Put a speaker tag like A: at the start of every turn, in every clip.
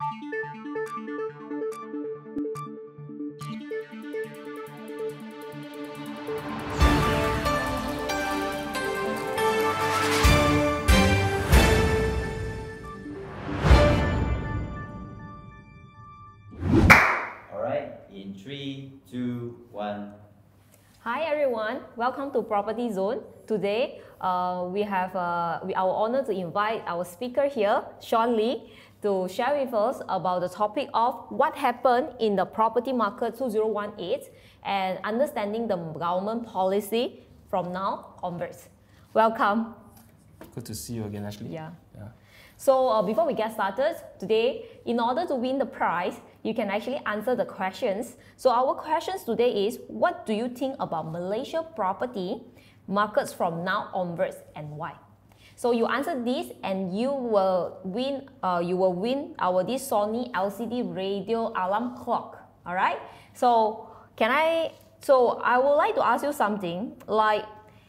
A: All right, in three, two, one.
B: Hi everyone, welcome to Property Zone. Today, uh, we have uh, we our honor to invite our speaker here, Sean Lee, to share with us about the topic of what happened in the property market 2018 and understanding the government policy from now onwards. Welcome.
C: Good to see you again, Ashley.
B: Yeah.
C: Yeah.
B: So uh, before we get started today, in order to win the prize, you can actually answer the questions. So our questions today is, what do you think about Malaysia property markets from now onwards and why? So you answer this and you will win. Uh, you will win our this Sony LCD radio alarm clock. All right. So can I? So I would like to ask you something. Like,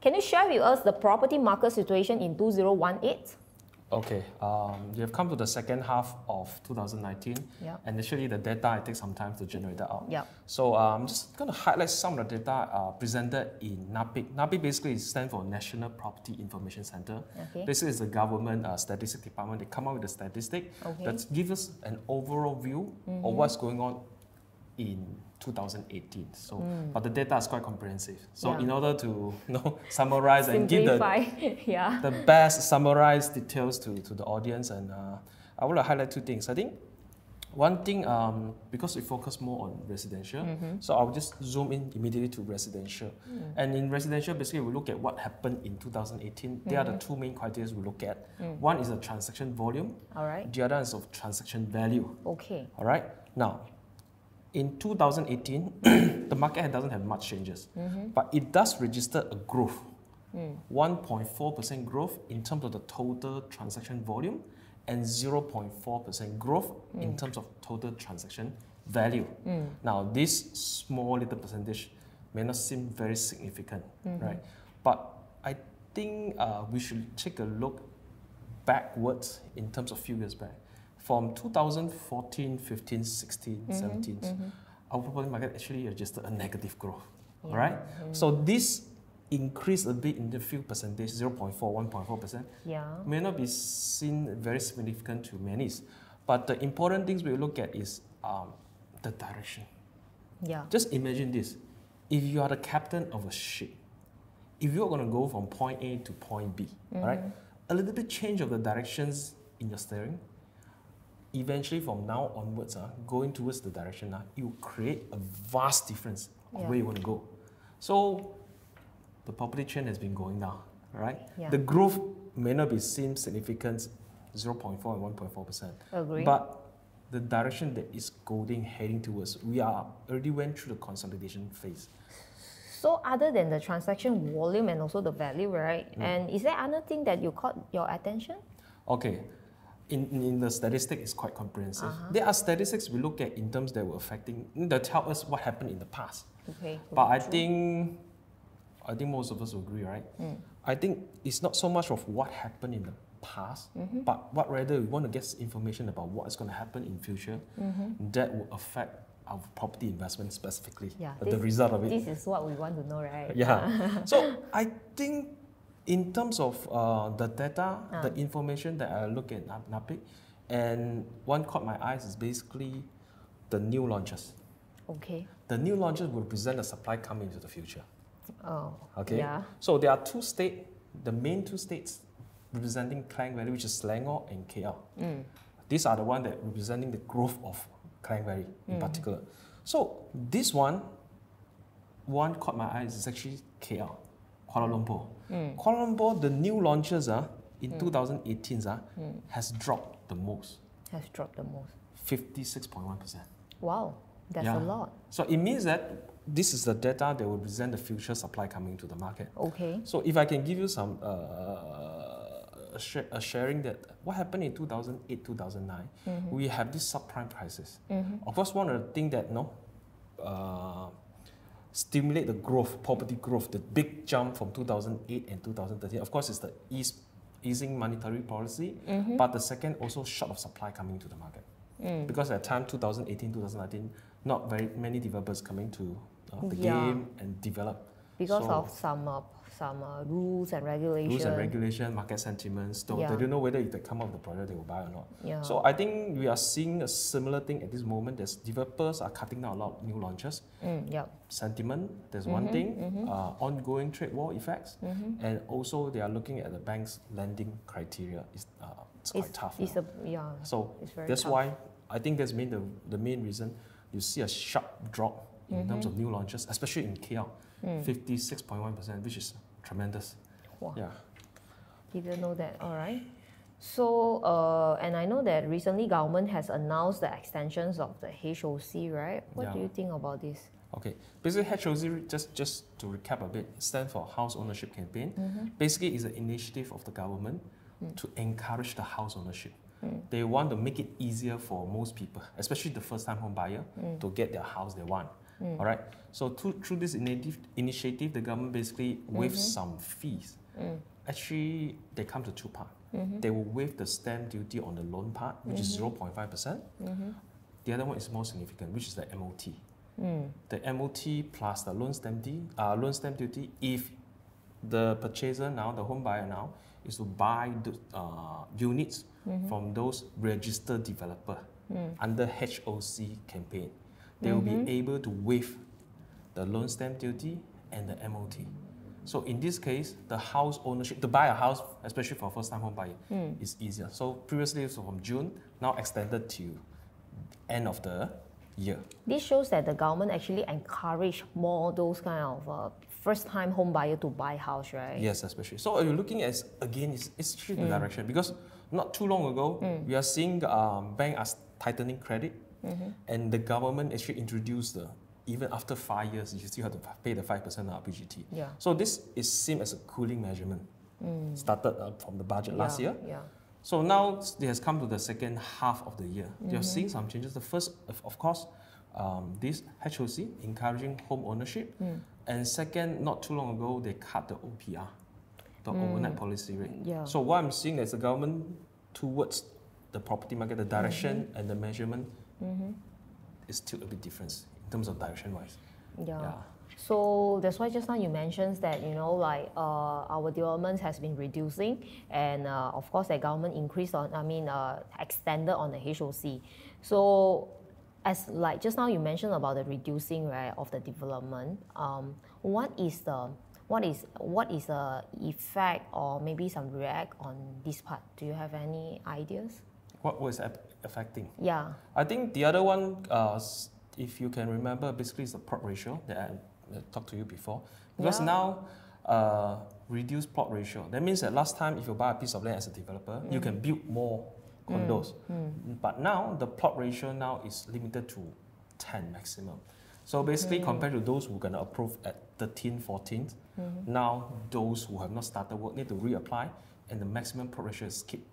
B: can you share with us the property market situation in 2018?
C: Okay, um, we have come to the second half of 2019,
B: Yeah.
C: and actually the data it takes some time to generate that out.
B: Yeah.
C: So uh, I'm just going to highlight some of the data uh, presented in NAPIC. NAPIC basically stands for National Property Information Center.
B: Okay.
C: Basically, it's the government uh, statistics department. They come up with a statistic
B: Okay. Mm-hmm.
C: that gives us an overall view of what's going on in 2018. So, but the data is quite comprehensive. So,
B: Mm. Yeah.
C: in order to you know summarize and give the
B: yeah.
C: the best summarized details to, to the audience. And uh, I want to highlight two things. I think one thing, um, because we focus more on residential, so I'll just zoom in immediately to residential. And in residential, basically, we look at what happened in 2018. There are the two main criteria we look at. One is the transaction volume,
B: All right.
C: the other is of transaction value.
B: Okay.
C: All right. Now, in 2018, the market doesn't have much changes, mm-hmm. but it does register a growth, mm. 1.4% growth in terms of the total transaction volume, and 0.4% growth in mm. terms of total transaction value. Mm. Now, this small little percentage may not seem very significant, mm-hmm. right? But I think uh, we should take a look backwards in terms of few years back. From 2014, 15, 16, mm-hmm, 17, mm-hmm. our property market actually registered a negative growth. All right? So this increase a bit in the few percentage, 0.4, 1.4%,
B: Yeah.
C: may not be seen very significant to many. But the important things we look at is um, the direction.
B: Yeah.
C: Just imagine this. If you are the captain of a ship, if you're going to go from point A to point B, all right, mm-hmm. a little bit change of the directions in your steering, eventually from now onwards, uh, going towards the direction, uh, it will create a vast difference of
B: Yeah.
C: where you want to go. So the property trend has been going down, right?
B: Yeah.
C: The growth may not be seen significant, 0.4 and 1.4%.
B: Agree.
C: But the direction that is going, heading towards, we are already went through the consolidation phase.
B: So other than the transaction volume and also the value, right?
C: Mm.
B: And is there other thing that you caught your attention?
C: Okay, in, in the statistic is quite comprehensive.
B: Uh-huh.
C: There are statistics we look at in terms that were affecting, that tell us what happened in the past.
B: Okay.
C: But I think, I think most of us agree, right?
B: Mm.
C: I think it's not so much of what happened in the past,
B: Mm-hmm.
C: but what rather we want to get information about what is going to happen in future
B: Mm-hmm.
C: that will affect our property investment specifically.
B: Yeah,
C: the
B: this-
C: result of it.
B: This is what we want to know, right?
C: Yeah. so I think in terms of uh, the data,
B: Ah.
C: the information that I look at Nap- NAPIC, and one caught my eyes is basically the new launches.
B: Okay.
C: The new launches will present the supply coming into the future.
B: Oh.
C: Okay.
B: Yeah.
C: So there are two states, the main two states representing Klang Valley, which is Selangor and KL.
B: Mm.
C: These are the one that representing the growth of Klang Valley in
B: Mm.
C: particular. So this one, one caught my eyes is actually KL, Kuala Lumpur.
B: Mm.
C: Kuala Lumpur, the new launches uh, in 2018 uh, has dropped the most,
B: Has dropped the most.
C: 56.1%.
B: Wow. That's
C: Yeah.
B: a lot.
C: So it means that this is the data that will present the future supply coming to the market.
B: Okay.
C: So if I can give you some uh, sh- sharing that what happened in 2008, 2009, we have this subprime crisis. Of course, one of the things that no, uh, stimulate the growth, property growth, the big jump from 2008 and 2013. Of course, it's the ease, easing monetary policy, but the second also short of supply coming to the market. Because at the time 2018, 2019, not very many developers coming to uh, the
B: Yeah.
C: game and develop.
B: Because
C: So-
B: of some uh, some uh, rules and regulations.
C: rules and regulation, market sentiments. Don't,
B: Yeah.
C: They don't know whether if they come up with the project they will buy or not.
B: Yeah.
C: So I think we are seeing a similar thing at this moment. There's developers are cutting down a lot of new launches.
B: Mm, yeah.
C: Sentiment, there's one
B: Mm-hmm,
C: thing. Uh, ongoing trade war effects, and also they are looking at the bank's lending criteria. It's, uh, it's quite
B: It's,
C: tough.
B: it's a yeah.
C: so
B: it's very
C: that's
B: tough.
C: why I think that's main the, the main reason you see a sharp drop in terms
B: Mm-hmm.
C: of new launches, especially in KL,
B: Mm.
C: 56.1%, which is tremendous.
B: Wow.
C: Yeah.
B: Didn't know that. All right. So, uh, and I know that recently government has announced the extensions of the HOC, right? What do you think about this?
C: Okay, basically HOC, just, just to recap a bit, stands for House Ownership Campaign. Mm-hmm. Basically, it's an initiative of the government mm. to encourage the house ownership. Mm. They want to make it easier for most people, especially the first time home buyer, mm. to get their house they want. Hmm. All right, so through, through this initiative, initiative, the government basically mm-hmm. waives some fees. Mm. Actually, they come to two parts. Mm-hmm. They will waive the stamp duty on the loan part, which is mm-hmm. 0.5%. percent. The other one is more significant, which is the MOT mm. the MOT plus the loan stamp duty, uh, loan stamp duty if the purchaser now, the home buyer now, is to buy the uh, units from those registered developer mm. under HOC campaign, they will be able to waive the loan stamp duty and the MOT. So in this case, the house ownership to buy a house, especially for first time home buyer, is easier. So previously it was from June, now extended to end of the year.
B: This shows that the government actually encourage more those kind of uh, first-time home buyer to buy house, right?
C: Yes, especially. So you're looking at again, it's, it's actually the direction because not too long ago we are seeing um, bank are tightening credit, Mm-hmm. and the government actually introduced the even after five years you still have to pay the five percent RPGT.
B: Yeah.
C: So this is seen as a cooling measurement. Mm. Started uh, from the budget last year.
B: Yeah.
C: So now it has come to the second half of the year. You're mm-hmm. seeing some changes. The first, of, course, um, this HOC encouraging home ownership, mm. and second, not too long ago they cut the OPR, the mm. overnight policy rate.
B: Yeah.
C: So what I'm seeing is the government towards the property market, the direction mm-hmm. and the measurement is still a bit different in terms of direction wise.
B: Yeah.
C: Yeah.
B: So that's why just now you mentioned that you know like uh, our development has been reducing, and uh, of course the government increased on I mean uh, extended on the HOC. So as like just now you mentioned about the reducing right of the development. Um, what is the what is what is the effect or maybe some react on this part? Do you have any ideas?
C: What was affecting?
B: Yeah.
C: I think the other one, uh, if you can remember, basically is the plot ratio that I talked to you before. Because
B: Yeah.
C: now, uh, reduced plot ratio. That means that last time, if you buy a piece of land as a developer, you mm. can build more mm. condos. Mm. But now, the plot ratio now is limited to 10 maximum. So basically, compared to those who are going to approve at 13, 14, mm-hmm. now those who have not started work need to reapply, and the maximum plot ratio is kept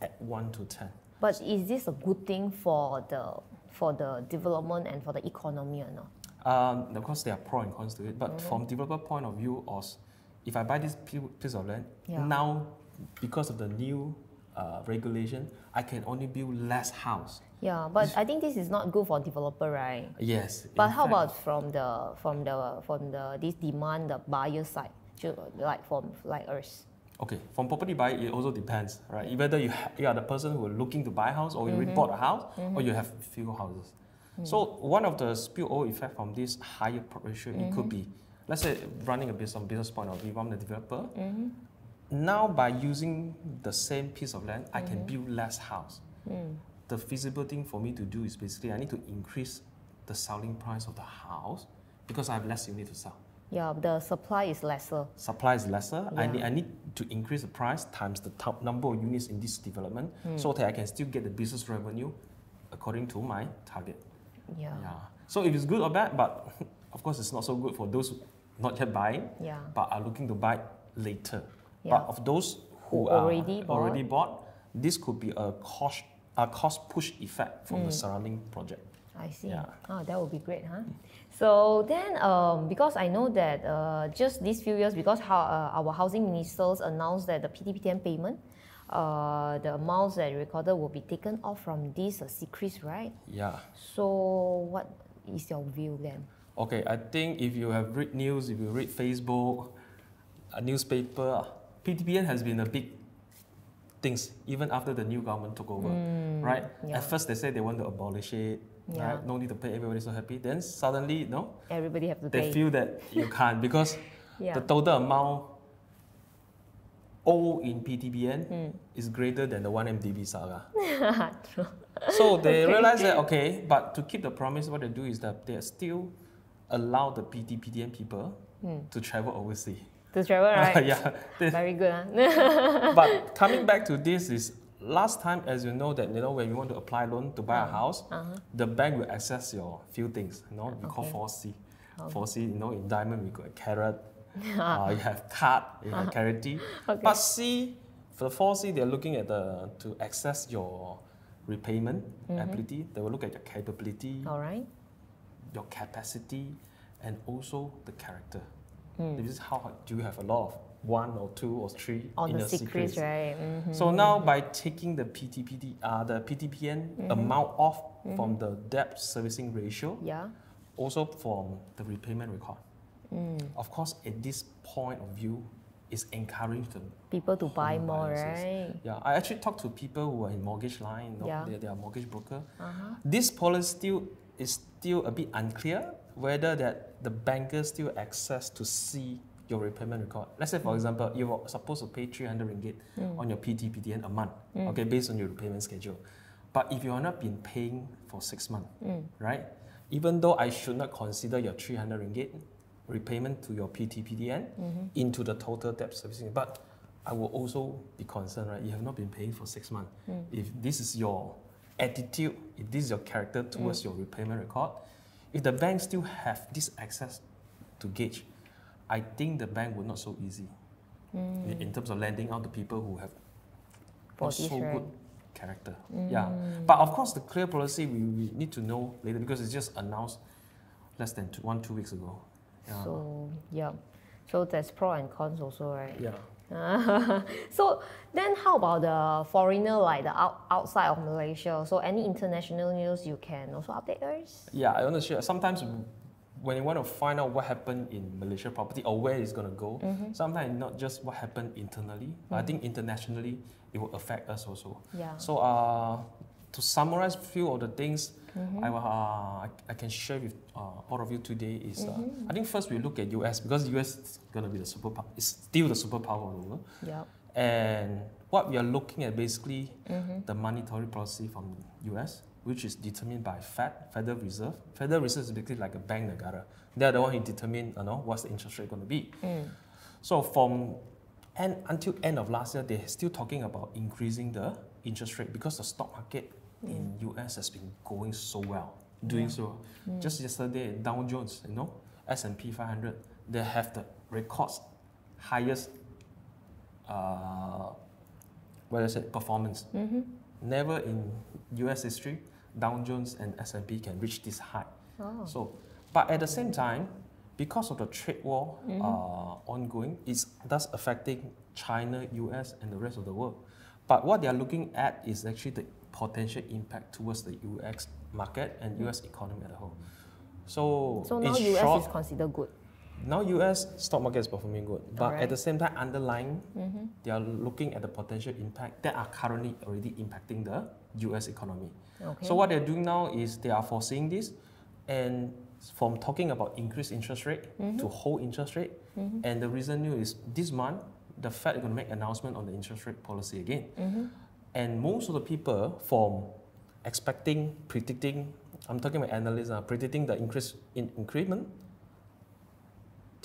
C: at 1 to 10.
B: But is this a good thing for the for the development and for the economy or not?
C: Um, of course, there are pros and cons to it, but
B: Mm-hmm.
C: from developer point of view, os, if I buy this piece of land
B: Yeah.
C: now, because of the new uh, regulation, I can only build less house.
B: Yeah, but I think this is not good for developer, right?
C: Yes.
B: But how
C: fact-
B: about from the from the from the this demand the buyer side, like from like us?
C: Okay, from property buy, it also depends, right? Whether you, ha- you are the person who are looking to buy a house, or you
B: Mm-hmm.
C: bought a house, or you have few houses.
B: Mm.
C: So one of the spillover effect from this higher ratio, it
B: Mm-hmm.
C: could be, let's say, running a business from business point of view, I'm the developer.
B: Mm-hmm.
C: Now by using the same piece of land, I
B: Mm-hmm.
C: can build less house.
B: Mm.
C: The feasible thing for me to do is basically I need to increase the selling price of the house because I have less unit to sell.
B: Yeah, the supply is lesser.
C: Supply is lesser. I, need, I need to increase the price times the top number of units in this development
B: Hmm.
C: so that I can still get the business revenue according to my target.
B: Yeah.
C: Yeah. So if it's good or bad, but of course it's not so good for those not yet buying,
B: Yeah.
C: but are looking to buy later.
B: Yeah.
C: But of those who,
B: Who
C: are
B: already bought.
C: already bought, this could be a cost a cost push effect from
B: Hmm.
C: the surrounding project.
B: I see.
C: Yeah.
B: Ah, that would be great, huh? So then, um, because I know that uh, just these few years, because how, uh, our housing ministers announced that the PTPTN payment uh, the amounts that recorded will be taken off from these uh, CCRIS, right?
C: Yeah.
B: So what is your view then?
C: Okay, I think if you have read news, if you read Facebook, a newspaper, PTPN has been a big things even after the new government took over, right?
B: yeah.
C: At first they said they want to abolish it,
B: Yeah.
C: right? No need to pay, everybody's so happy. Then suddenly, no,
B: Everybody have to
C: they
B: pay.
C: feel that you can't because
B: Yeah.
C: the total amount owed in PTPN hmm. is greater than the 1MDB saga.
B: True.
C: So they realize that okay, but to keep the promise, what they do is that they still allow the PTPTN people hmm. to travel overseas.
B: To travel, right?
C: yeah.
B: Very good. Huh?
C: but coming back to this is last time, as you know that you know when you want to apply loan to buy a house, the bank will access your few things. You know, we call
B: Okay.
C: 4C. 4C, you know, in diamond we got carat. uh, you have card, you have carat.
B: Okay.
C: But C, for the 4C, they're looking at the to access your repayment ability. They will look at your capability,
B: All right.
C: your capacity, and also the character.
B: Hmm.
C: This is how do you have a lot of one or two or three
B: On
C: in
B: the CCRIS,
C: CCRIS.
B: right? Mhm.
C: So now by taking the PTPD, uh, the PTPN
B: Mm-hmm.
C: amount off from the debt servicing ratio,
B: Yeah.
C: also from the repayment record.
B: Mm.
C: Of course, at this point of view, it's encourage the
B: People to buy more, right?
C: Yeah, I actually talked to people who are in mortgage line, you know,
B: Yeah.
C: they, they are mortgage broker.
B: Uh-huh.
C: This policy still is still a bit unclear whether that the bankers still access to see your repayment record. Let's say, for
B: Mm.
C: example, you were supposed to pay 300 ringgit on your PTPTN a month,
B: Mm.
C: okay, based on your repayment schedule. But if you are not been paying for six months,
B: Mm.
C: right? Even though I should not consider your 300 ringgit repayment to your PTPTN
B: Mm-hmm.
C: into the total debt servicing, but I will also be concerned, right? You have not been paying for six months.
B: Mm.
C: If this is your attitude, if this is your character towards your repayment record, if the bank still have this access to gauge, I think the bank would not so easy in, hmm. in terms of lending out to people who have not so
B: right?
C: good character. Hmm. Yeah, but of course the clear policy we, we need to know later because it's just announced less than two, one two weeks ago. Yeah.
B: So yeah. So there's pro and cons also, right?
C: yeah.
B: so then how about the foreigner like the out, outside of Malaysia? So any international news you can also update us?
C: Yeah, I want to share. Sometimes when you want to find out what happened in Malaysia property or where it's going to go, sometimes not just what happened internally, but I think internationally it will affect us also.
B: Yeah.
C: So uh, to summarize a few of the things I, will, uh, I, I can share with uh, all of you today is uh, I think first we look at US because US is going to be the superpower, it's still the superpower of the world.
B: Yeah.
C: And what we are looking at basically the monetary policy from US, which is determined by Fed, Federal Reserve. Federal Reserve is basically like a bank negara. They're the one who determine you know, what's the interest rate going to be. Mm. So from end, until end of last year, they're still talking about increasing the interest rate because the stock market in US has been going so well, doing so. Mm. Just yesterday, Dow Jones, you know, S&P 500, they have the records highest uh, what is it, performance. Mm-hmm. Never in US history, Dow Jones and S&P can reach this high.
B: Oh.
C: So, but at the same time, because of the trade war mm-hmm. uh, ongoing, it's thus affecting China, US, and the rest of the world. But what they are looking at is actually the potential impact towards the US market and mm. US economy as a whole. So,
B: So now US
C: short,
B: is considered good.
C: now US stock market is performing good, but
B: Alright.
C: at the same time, underlying, mm-hmm. they are looking at the potential impact that are currently already impacting the US economy.
B: Okay.
C: So what they're doing now is they are foreseeing this, and from talking about increased interest rate mm-hmm. to whole interest rate, mm-hmm. and the reason new is this month the Fed is going to make announcement on the interest rate policy again, mm-hmm. and most of the people from expecting, predicting, I'm talking about analysts, uh, predicting the increase in increment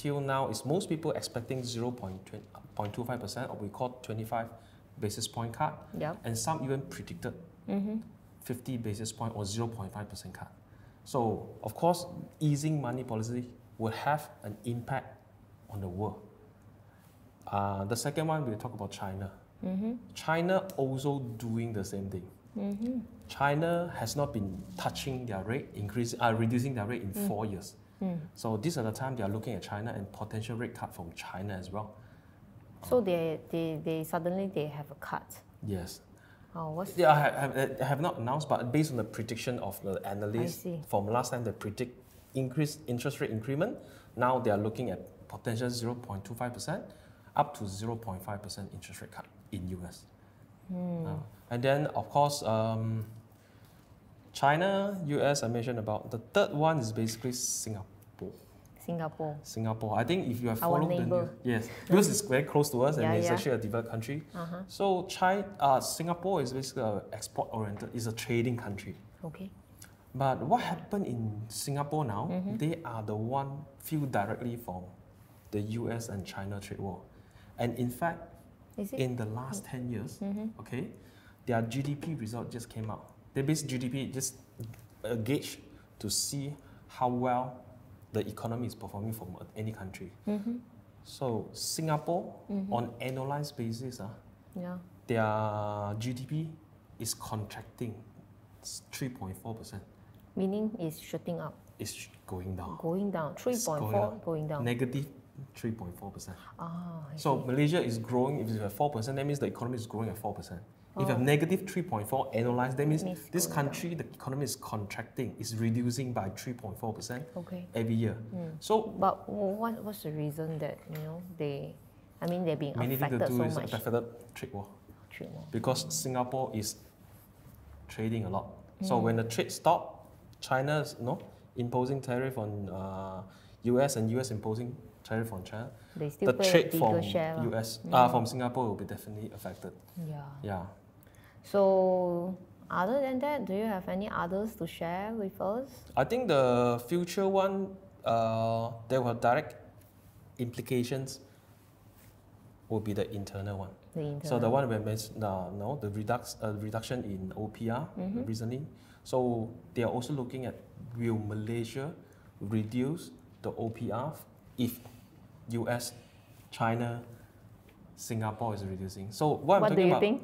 C: till now is most people expecting 0.25% or we call 25 basis point cut
B: Yeah.
C: and some even predicted Mm-hmm. 50 basis point or 0.5% cut. So of course, easing money policy will have an impact on the world. Uh, the second one, we'll talk about China. Mm-hmm. China also doing the same thing. Mm-hmm. China has not been touching their rate, increasing, uh, reducing their rate in mm. four years. Mm. So these are the time they are looking at China and potential rate cut from China as well.
B: So they, they, they suddenly they have a cut.
C: Yes.
B: Oh, what's
C: Yeah, I have, I have not announced, but based on the prediction of the analysts from last time, they predict increased interest rate increment. Now they are looking at potential 0.25% up to 0.5% interest rate cut in US.
B: Hmm.
C: Uh, and then, of course, um, China, US, I mentioned about. The third one is basically Singapore.
B: Singapore?
C: Singapore. I think if you have followed the news, yes, because it's very close to us and
B: Yeah,
C: it's
B: yeah.
C: actually a developed country.
B: Uh-huh.
C: So China, uh, Singapore is basically export oriented. It's a trading country.
B: Okay.
C: But what happened in Singapore now?
B: Mm-hmm.
C: They are the one feel directly from the U.S. and China trade war, and in fact, in the last ten years,
B: Mm-hmm.
C: okay, their GDP result just came out. They base GDP just a gauge to see how well the economy is performing from any country.
B: Mm-hmm.
C: So Singapore, on annualized basis, ah,
B: Yeah.
C: their GDP is contracting. 3.4%.
B: Meaning it's shooting up,
C: It's going down.
B: going down.
C: It's going
B: 3.4
C: down.
B: going down.
C: Negative 3.4%.
B: Ah,
C: So. Malaysia is growing, if it's at 4%, that means the economy is growing at 4%. If you have
B: Oh.
C: negative 3.4 annualized, that means this
B: going down.
C: country, the economy is contracting, is reducing by 3.4%
B: Okay.
C: every year.
B: Mm.
C: So
B: But what what's the reason that you know they, I mean they're being
C: things to do
B: so
C: is
B: much?
C: affected trade war.
B: Trade war.
C: because Singapore is trading a lot. So
B: Mm.
C: when the trade stop, China's you know, imposing tariff on uh, US and US imposing tariff on China.
B: They still
C: the trade from
B: share.
C: US uh, from Singapore will be definitely affected.
B: Yeah.
C: Yeah.
B: So other than that, do you have any others to share with us?
C: I think the future one uh, that will direct implications will be the internal one.
B: The internal.
C: So the one we mentioned, uh, no, the redux, uh, reduction in OPR
B: Mm-hmm.
C: recently. So they are also looking at will Malaysia reduce the OPR if US, China, Singapore is reducing. So what I'm
B: What do you
C: about,
B: think?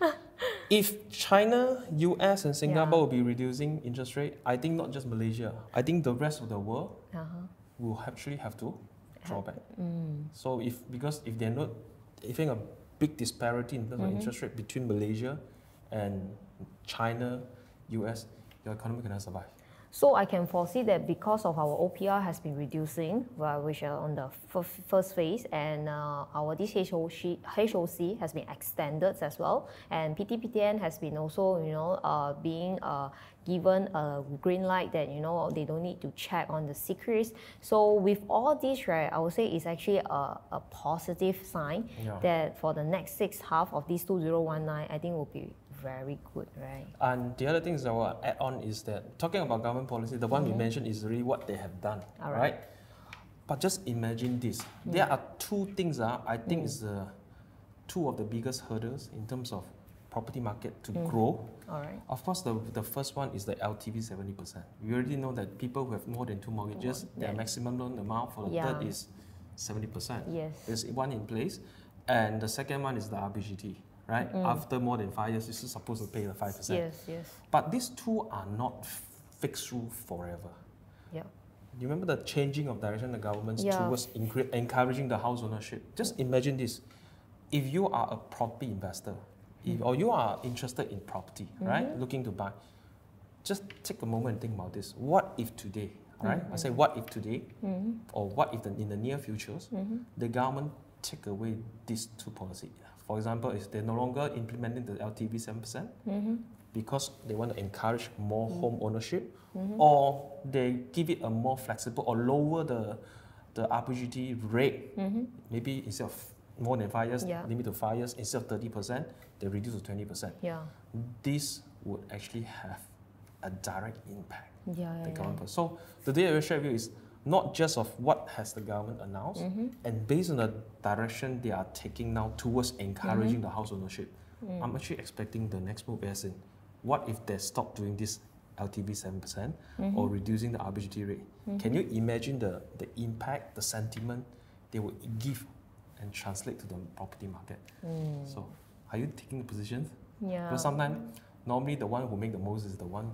C: if China, US, and Singapore
B: Yeah.
C: will be reducing interest rate, I think not just Malaysia, I think the rest of the world
B: Uh-huh.
C: will actually have to draw back.
B: Mm.
C: So if because if they're not having a big disparity in terms of
B: Mhm.
C: interest rate between Malaysia and China, US, your economy cannot survive.
B: So I can foresee that because of our OPR has been reducing, well, which are on the f- first phase, and uh, our this HOC, HOC has been extended as well, and PTPTN has been also, you know, uh, being uh, given a green light that you know they don't need to check on the CCRIS. So with all this, right, I would say it's actually a, a positive sign
C: Yeah.
B: that for the next six half of this 2019, I think will be very good, right?
C: And the other things that I will add on is that talking about government policy, the one we mentioned is really what they have done.
B: All
C: right?
B: right.
C: But just imagine this:
B: Mm.
C: there are two things. Uh, I think is the two of the biggest hurdles in terms of property market to
B: Mm.
C: grow.
B: All right.
C: Of course, the, the first one is the LTV 70%. We already know that people who have more than two mortgages, their
B: Yeah.
C: maximum loan amount for the
B: Yeah.
C: third is 70%.
B: Yes.
C: There's one in place. And the second one is the RPGT, right?
B: Mm.
C: After more than five years, you're supposed to pay the 5%.
B: Yes, yes.
C: But these two are not fixed rule forever.
B: Yeah.
C: You remember the changing of direction of the governments
B: Yeah.
C: towards encouraging the house ownership? Just imagine this. If you are a property investor, if, or you are interested in property, right, looking to buy, just take a moment and think about this. What if today, right? I say, what if today,
B: Mm-hmm.
C: or what if the, in the near futures, the government take away these two policies? For example, if they're no longer implementing the LTV 7%, percent
B: Mm-hmm.
C: because they want to encourage more
B: Mm.
C: home ownership,
B: Mm-hmm.
C: or they give it a more flexible or lower the the RPGT rate. Maybe instead of more than five years,
B: Mm-hmm. Yeah.
C: limit to five years, instead of thirty percent, they reduce to twenty percent.
B: Yeah.
C: This would actually have a direct impact.
B: Yeah, yeah,
C: The
B: yeah.
C: government. So today I will share with you is not just of what has the government announced,
B: Mm-hmm.
C: and based on the direction they are taking now towards encouraging
B: Mm-hmm.
C: the house ownership.
B: Mm.
C: I'm actually expecting the next move as in, what if they stop doing this LTV 7%
B: Mm-hmm.
C: or reducing the RBGT rate? Can you imagine the, the impact, the sentiment they would give and translate to the property market? So, are you taking the positions?
B: Mm. Yeah.
C: Because sometimes, normally the one who make the most is the one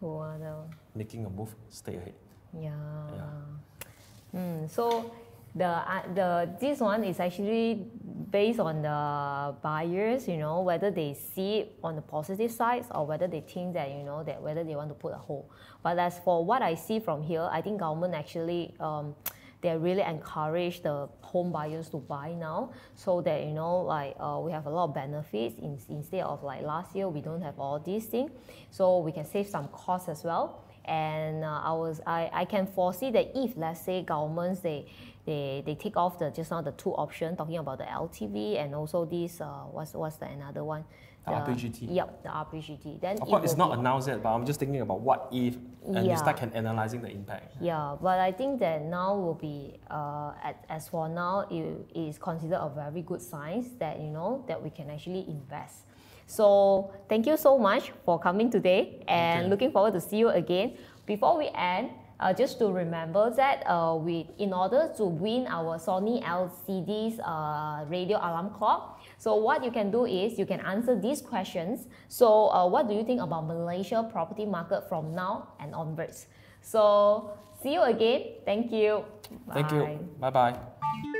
B: Who are the
C: making a move stay ahead.
B: Yeah.
C: Yeah.
B: Mm, so the uh, the this one is actually based on the buyers, you know, whether they see it on the positive sides or whether they think that you know that whether they want to put a hold. But as for what I see from here, I think government actually. Um, they really encourage the home buyers to buy now so that you know like uh, we have a lot of benefits in, instead of like last year we don't have all these things so we can save some costs as well and uh, I was I, I can foresee that if let's say governments they they, they take off the just now the two option talking about the LTV and also this uh, what's what's the another one
C: The RPGT.
B: Yep, the RPGT. Then
C: Of
B: it
C: course, it's not announced yet, but I'm just thinking about what if, and
B: Yeah.
C: we start can analyzing the impact.
B: Yeah, but I think that now will be uh, at, as for now it is considered a very good signs that you know that we can actually invest. So thank you so much for coming today and
C: you.
B: looking forward to see you again. Before we end, uh, just to remember that uh, we in order to win our Sony LCD's uh, radio alarm clock. So what you can do is you can answer these questions. So uh, what do you think about Malaysia property market from now and onwards? So see you again. Thank you.
C: Thank you. Bye bye.